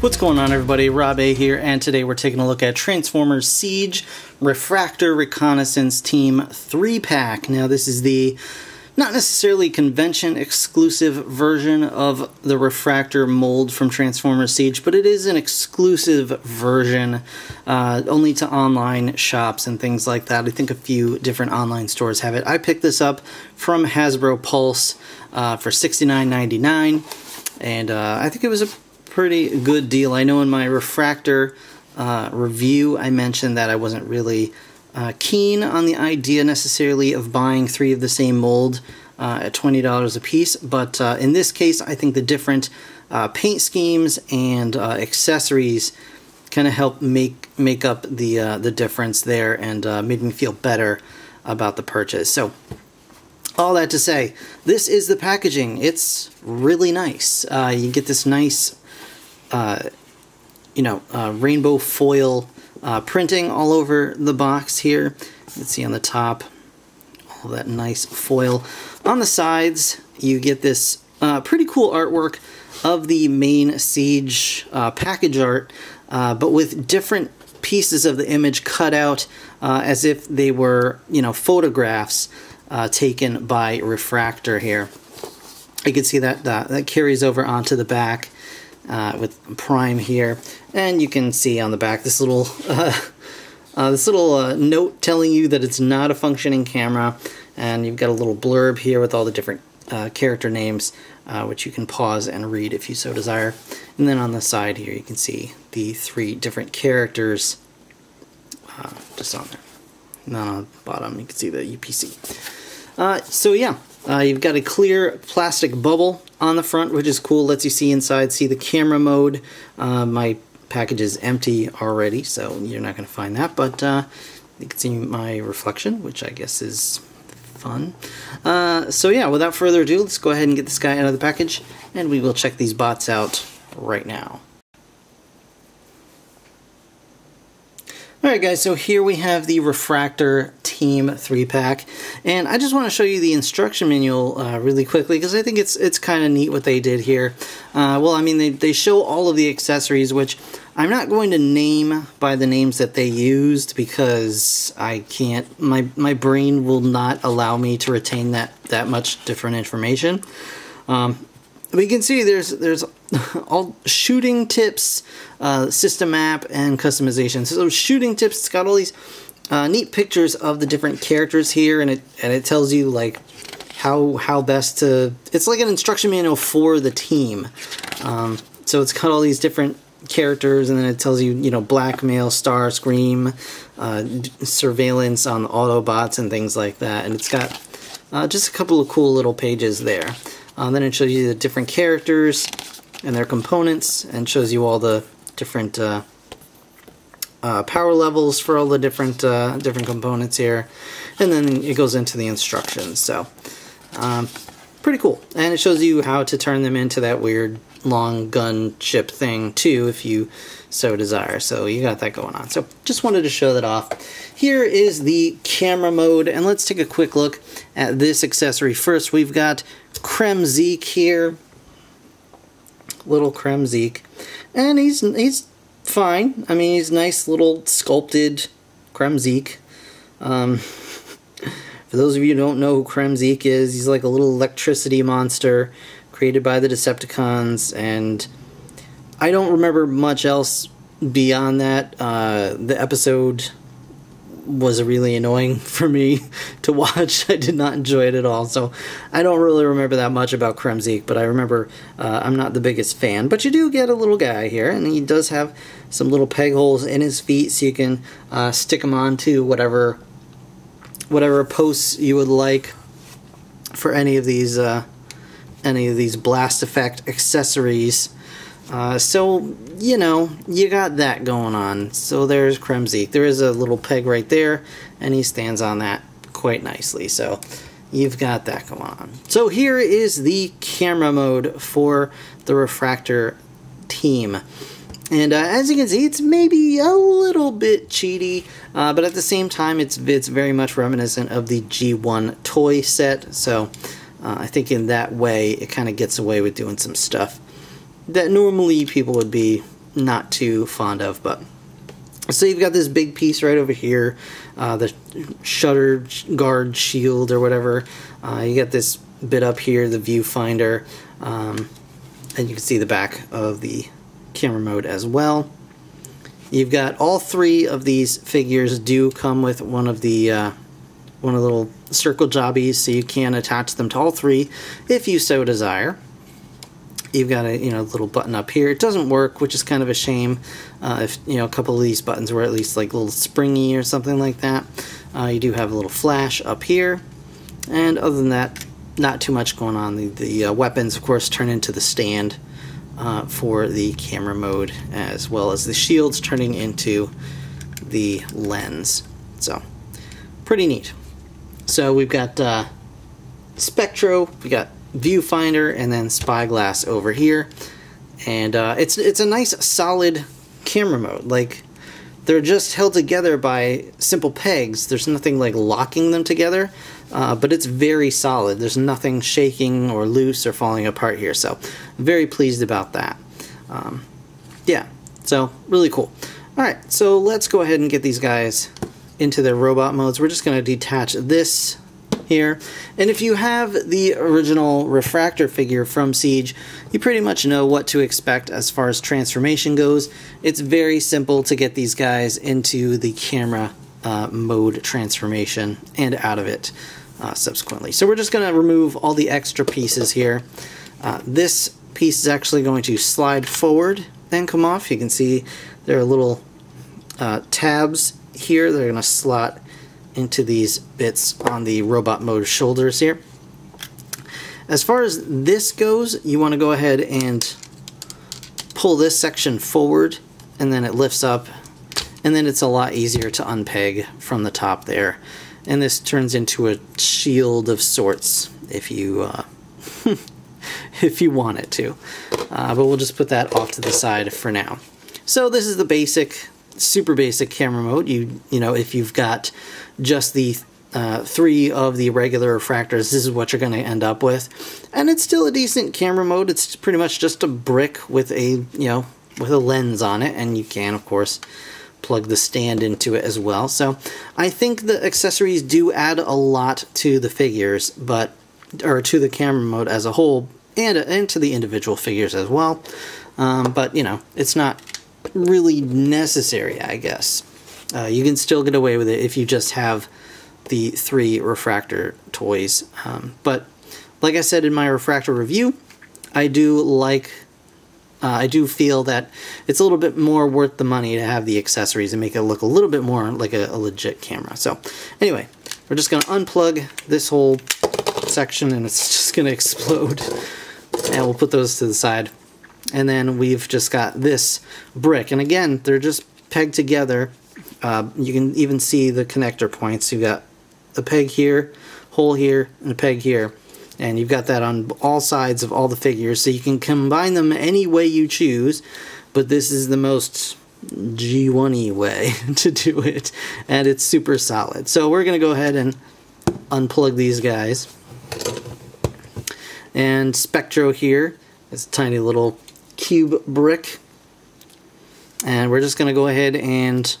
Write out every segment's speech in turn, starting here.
What's going on everybody, Rob A here, and today we're taking a look at Transformers Siege Refraktor Reconnaissance Team 3-pack. Now this is the not necessarily convention exclusive version of the refraktor mold from Transformers Siege, but it is an exclusive version uh, only to online shops and things like that. I think a few different online stores have it. I picked this up from Hasbro Pulse uh, for $69.99 and uh, I think it was a pretty good deal. I know in my refraktor uh, review I mentioned that I wasn't really uh, keen on the idea necessarily of buying three of the same mold uh, at $20 a piece, but uh, in this case I think the different uh, paint schemes and uh, accessories kind of help make make up the the difference there and made me feel better about the purchase. So all that to say, this is the packaging. It's really nice. You get this nice you know, uh, rainbow foil uh, printing all over the box here. You can see on the top all that nice foil. On the sides, you get this uh, pretty cool artwork of the main Siege uh, package art, uh, but with different pieces of the image cut out as if they were, you know, photographs taken by Refraktor here. You can see that that carries over onto the back uh, with Prime here. And you can see on the back this little uh, uh, this little uh, note telling you that it's not a functioning camera. And you've got a little blurb here with all the different uh, character names, which you can pause and read if you so desire. And then on the side here, you can see the three different characters just on there. And on the bottom, you can see the UPC. so yeah, uh, you've got a clear plastic bubble on the front, which is cool. Lets you see inside, see the camera mode. Uh, my package is empty already, so you're not going to find that. But uh, you can see my reflection, which I guess is fun. Uh, so yeah, without further ado, let's go ahead and get this guy out of the package, and we will check these bots out right now. Alright guys, so here we have the Refraktor Team 3-pack, and I just want to show you the instruction manual uh, really quickly because I think it's it's kind of neat what they did here. Uh, well, I mean, they, they show all of the accessories, which I'm not going to name by the names that they used because I can't, my, my brain will not allow me to retain that, that much different information. Um, we can see there's there's all shooting tips, uh, system map, and customization. So shooting tips, it's got all these uh, neat pictures of the different characters here, and it and it tells you like how how best to. It's like an instruction manual for the team. Um, so it's got all these different characters, and then it tells you you know blackmail, Starscream, uh, surveillance on Autobots and things like that, and it's got uh, just a couple of cool little pages there. Um, then it shows you the different characters and their components and shows you all the different uh, uh, power levels for all the different uh, different components here. And then it goes into the instructions. So um, pretty cool. And it shows you how to turn them into that weird long gun ship thing too if you so desire. So you got that going on. So just wanted to show that off. Here is the camera mode and let's take a quick look at this accessory. First we've got Kremzeek here. Little Kremzeek. And he's he's fine. I mean, he's nice little sculpted Kremzeek. Um, for those of you who don't know who Kremzeek is, he's like a little electricity monster created by the Decepticons, and I don't remember much else beyond that. Uh, the episode was really annoying for me to watch. I did not enjoy it at all. So I don't really remember that much about Kremzeek, but I remember uh, I'm not the biggest fan. But you do get a little guy here, and he does have some little peg holes in his feet, so you can uh, stick him onto whatever whatever posts you would like for any of these uh, any of these blast effect accessories. Uh, so, you know, you got that going on. So there's Kremzeek. There is a little peg right there, and he stands on that quite nicely. So you've got that going on. So here is the camera mode for the Refraktor team. And uh, as you can see, it's maybe a little bit cheaty, uh, but at the same time, it's it's very much reminiscent of the G1 toy set. So uh, I think in that way, it kind of gets away with doing some stuff that normally people would be not too fond of, but so you've got this big piece right over here, uh, the shutter guard shield or whatever. Uh, you got this bit up here, the viewfinder, um, and you can see the back of the camera mode as well. You've got all three of these figures do come with one of the uh, one of the little circle jobbies, so you can attach them to all three if you so desire you've got a you know little button up here. It doesn't work, which is kind of a shame. Uh, if you know a couple of these buttons were at least like little springy or something like that. Uh, you do have a little flash up here, and other than that, not too much going on. The, the uh, weapons, of course, turn into the stand uh, for the camera mode, as well as the shields turning into the lens. So, pretty neat. So we've got uh, Spectro, we got viewfinder and then spyglass over here. And uh, it's it's a nice solid camera mode. Like they're just held together by simple pegs. There's nothing like locking them together uh, but it's very solid. There's nothing shaking or loose or falling apart here. So very pleased about that. Um, yeah. So really cool. Alright so let's go ahead and get these guys into their robot modes we're just going to detach this here. And if you have the original refraktor figure from Siege, you pretty much know what to expect as far as transformation goes. It's very simple to get these guys into the camera uh, mode transformation and out of it uh, subsequently. So we're just going to remove all the extra pieces here. Uh, this piece is actually going to slide forward and come off. You can see there are little uh, tabs here. They're going to slot into these bits on the robot mode shoulders here. As far as this goes, you want to go ahead and pull this section forward and then it lifts up and then it's a lot easier to unpeg from the top there. And this turns into a shield of sorts if you uh, if you want it to. Uh, but we'll just put that off to the side for now. So this is the basic super basic camera mode. You you know if you've got just the uh, three of the regular refraktors, this is what you're going to end up with, and it's still a decent camera mode. It's pretty much just a brick with a you know with a lens on it, and you can of course plug the stand into it as well. So I think the accessories do add a lot to the figures, but or to the camera mode as a whole, and and to the individual figures as well. Um, but you know, it's not really necessary, I guess. Uh, you can still get away with it if you just have the three refraktor toys. Um, but like I said in my refraktor review, I do like, uh, I do feel that it's a little bit more worth the money to have the accessories and make it look a little bit more like a, a legit camera. So anyway, we're just going to unplug this whole section and it's just going to explode. And we'll put those to the side and then we've just got this brick. And again they're just pegged together. Uh, you can even see the connector points. You've got a peg here hole here and a peg here. And you've got that on all sides of all the figures. So you can combine them any way you choose but this is the most G1y way to do it. And it's super solid. So we're gonna go ahead and unplug these guys. And Spectro here is a tiny little cube brick. And we're just going to go ahead and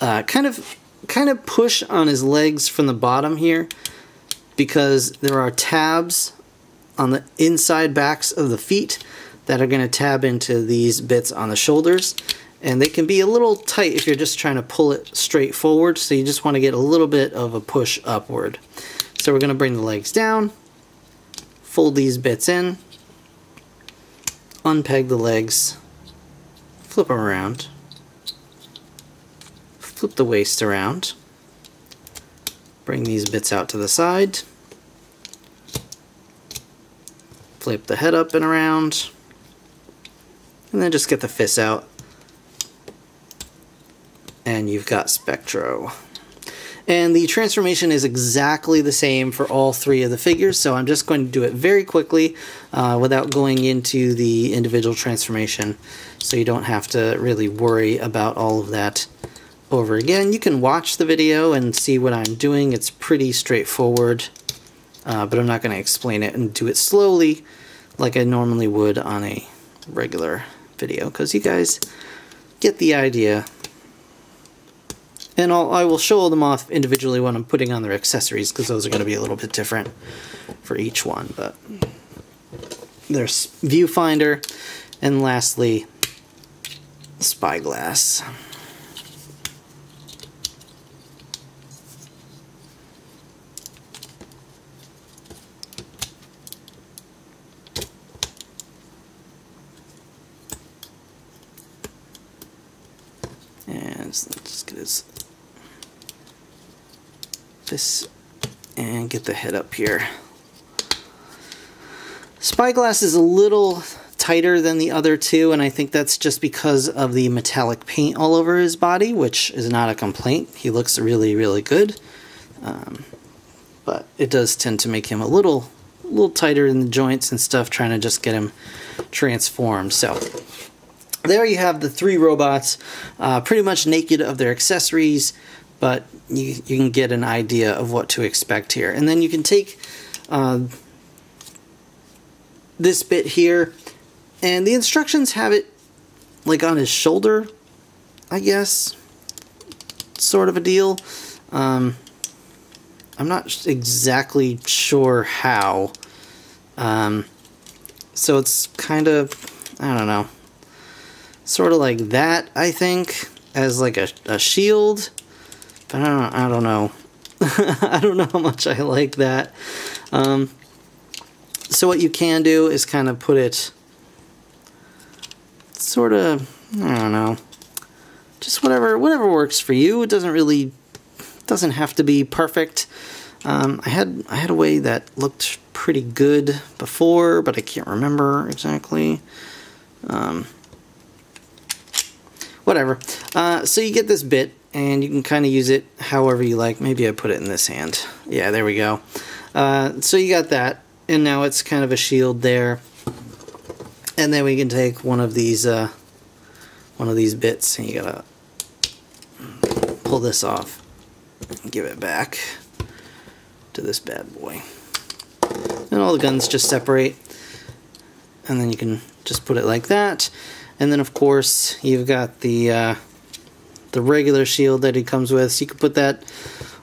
uh, kind of kind of push on his legs from the bottom here because there are tabs on the inside backs of the feet that are going to tab into these bits on the shoulders and they can be a little tight if you're just trying to pull it straight forward so you just want to get a little bit of a push upward so we're going to bring the legs down fold these bits in unpeg the legs, flip them around, flip the waist around, bring these bits out to the side, flip the head up and around, and then just get the fists out, and you've got Spectro. And the transformation is exactly the same for all three of the figures, so I'm just going to do it very quickly uh, without going into the individual transformation, so you don't have to really worry about all of that over again. You can watch the video and see what I'm doing. It's pretty straightforward, uh, but I'm not going to explain it and do it slowly like I normally would on a regular video because you guys get the idea. And I'll, I will show them off individually when I'm putting on their accessories because those are going to be a little bit different for each one. But there's viewfinder, and lastly, spyglass. And let's just get his and get the head up here. Spyglass is a little tighter than the other two, and I think that's just because of the metallic paint all over his body, which is not a complaint. He looks really, really good. Um, but it does tend to make him a little, a little tighter in the joints and stuff, trying to just get him transformed. So there you have the three robots, uh, pretty much naked of their accessories, but you, you can get an idea of what to expect here. And then you can take uh, this bit here, and the instructions have it like on his shoulder, I guess, sort of a deal. Um, I'm not exactly sure how. Um, so it's kind of, I don't know, sort of like that, I think, as like a, a shield. Don't, I don't know. I don't know how much I like that. Um, so what you can do is kind of put it sort of, I don't know, just whatever whatever works for you. It doesn't really doesn't have to be perfect. Um, I had I had a way that looked pretty good before, but I can't remember exactly. Um, whatever. Uh, so you get this bit, and you can kind of use it however you like. Maybe I put it in this hand. Yeah, there we go. Uh, so you got that and now it's kind of a shield there and then we can take one of these uh, one of these bits and you gotta pull this off and give it back to this bad boy and all the guns just separate and then you can just put it like that and then of course you've got the uh, the regular shield that he comes with so you can put that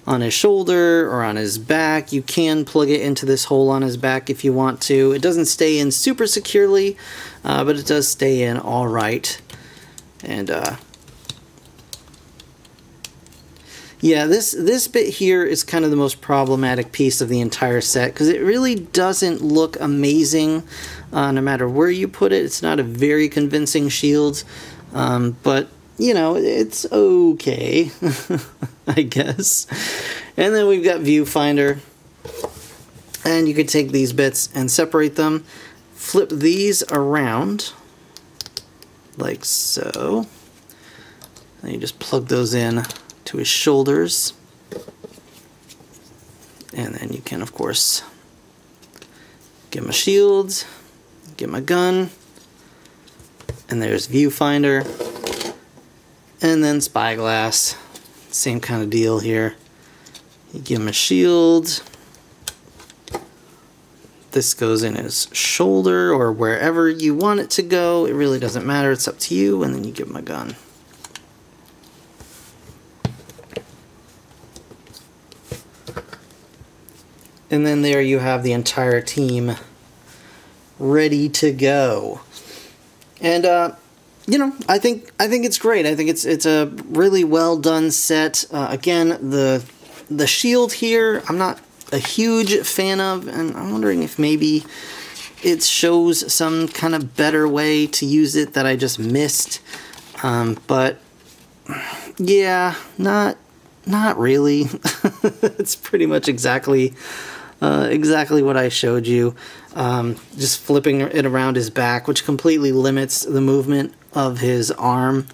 on his shoulder or on his back. You can plug it into this hole on his back if you want to. It doesn't stay in super securely, uh, but it does stay in all right. And uh, yeah, this this bit here is kind of the most problematic piece of the entire set because it really doesn't look amazing uh, no matter where you put it. It's not a very convincing shield, um, but you know, it's okay, I guess. And then we've got viewfinder. And you could take these bits and separate them, flip these around, like so. And you just plug those in to his shoulders. And then you can, of course, get my shields, get my gun, and there's viewfinder and then Spyglass, same kind of deal here. You give him a shield. This goes in his shoulder or wherever you want it to go. It really doesn't matter. It's up to you. And then you give him a gun. And then there you have the entire team ready to go. And uh, you know, I think I think it's great. I think it's it's a really well done set. Uh, again, the the shield here, I'm not a huge fan of, and I'm wondering if maybe it shows some kind of better way to use it that I just missed. Um, but yeah, not not really. it's pretty much exactly uh, exactly what I showed you. Um, just flipping it around his back, which completely limits the movement of his arm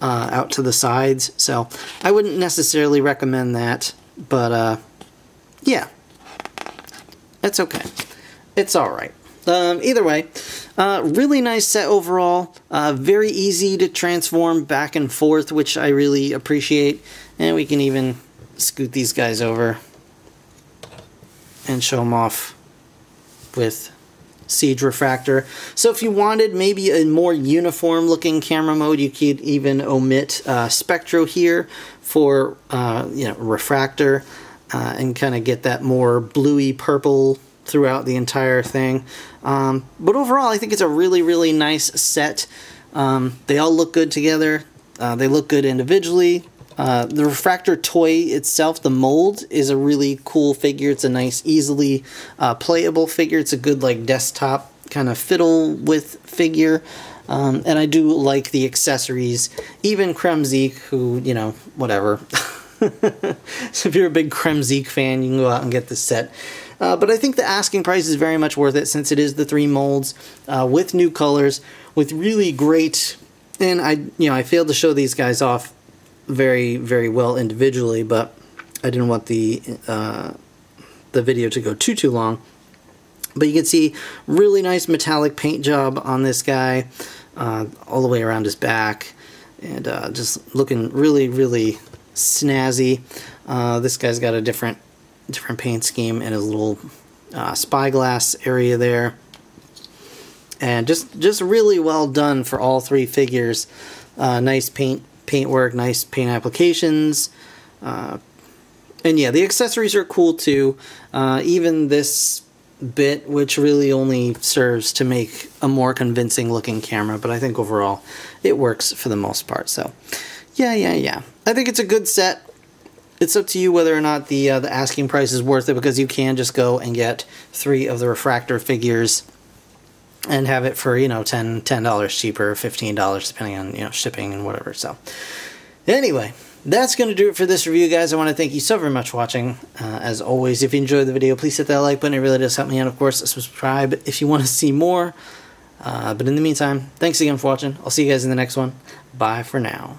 uh, out to the sides. So I wouldn't necessarily recommend that, but uh, yeah, it's okay. It's all right. Um, either way, uh, really nice set overall. Uh, very easy to transform back and forth, which I really appreciate. And we can even scoot these guys over and show them off with Siege Refraktor. So if you wanted maybe a more uniform looking camera mode, you could even omit uh, Spectro here for uh, you know Refraktor uh, and kind of get that more bluey purple throughout the entire thing. Um, but overall, I think it's a really, really nice set. Um, they all look good together. Uh, they look good individually. Uh, the refraktor toy itself, the mold, is a really cool figure. It's a nice, easily uh, playable figure. It's a good like desktop kind of fiddle with figure. Um, and I do like the accessories. Even Kremzeek, who, you know, whatever. so if you're a big Kremzeek fan, you can go out and get this set. Uh, but I think the asking price is very much worth it since it is the three molds uh, with new colors, with really great. And I, you know, I failed to show these guys off very, very well individually, but I didn't want the uh, the video to go too too long. But you can see really nice metallic paint job on this guy, uh, all the way around his back, and uh, just looking really, really snazzy. Uh, this guy's got a different different paint scheme and his little uh, spyglass area there. And just just really well done for all three figures. Uh, nice paint paint work, nice paint applications. Uh, and yeah, the accessories are cool too. Uh, even this bit, which really only serves to make a more convincing looking camera, but I think overall it works for the most part. So yeah, yeah, yeah. I think it's a good set it's up to you whether or not the uh, the asking price is worth it because you can just go and get three of the refraktor figures and have it for you know 10 dollars cheaper, fifteen dollars depending on you know shipping and whatever. So anyway, that's going to do it for this review, guys. I want to thank you so very much for watching. Uh, as always, if you enjoyed the video, please hit that like button. It really does help me out. Of course, subscribe if you want to see more. Uh, but in the meantime, thanks again for watching. I'll see you guys in the next one. Bye for now.